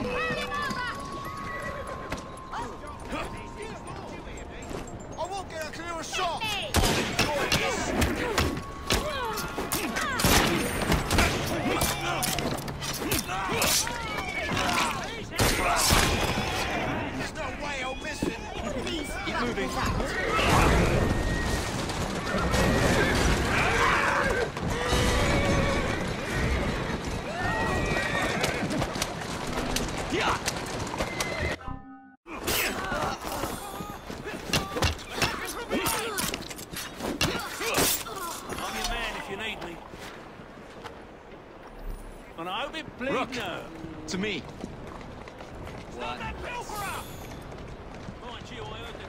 Oh and I hope it bleed Rook, now. to me. Stop what? that pilferer! Mind you, I heard the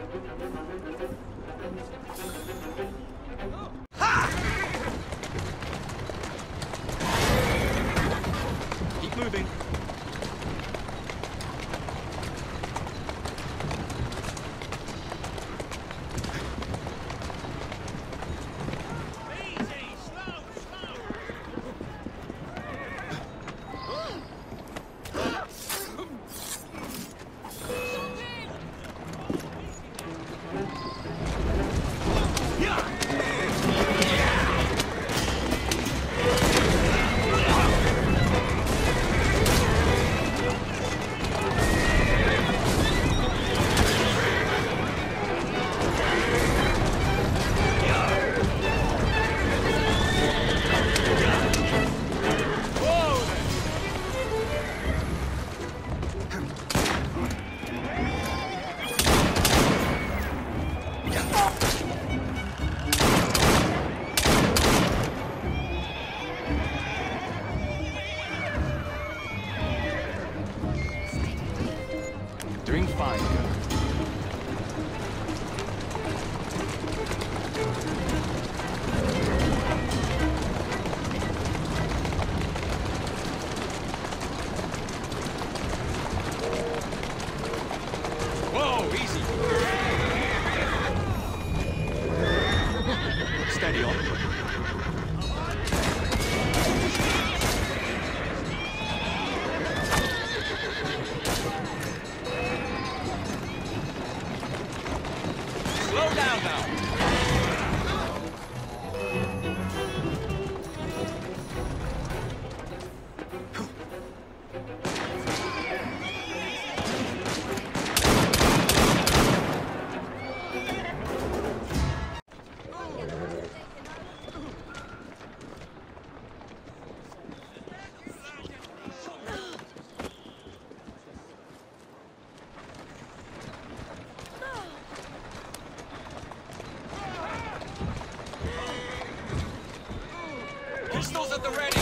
Thank you. Doing fine, Pistols at the ready.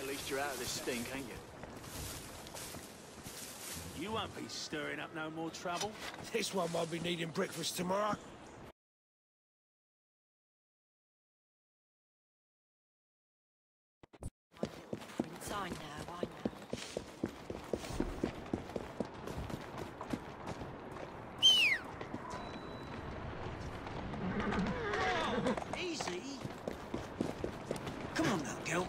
At least you're out of this stink, ain't you? You won't be stirring up no more trouble. This one won't be needing breakfast tomorrow. Prince, I know, I know. Easy. Come on now, girl.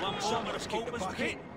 One more Someone with must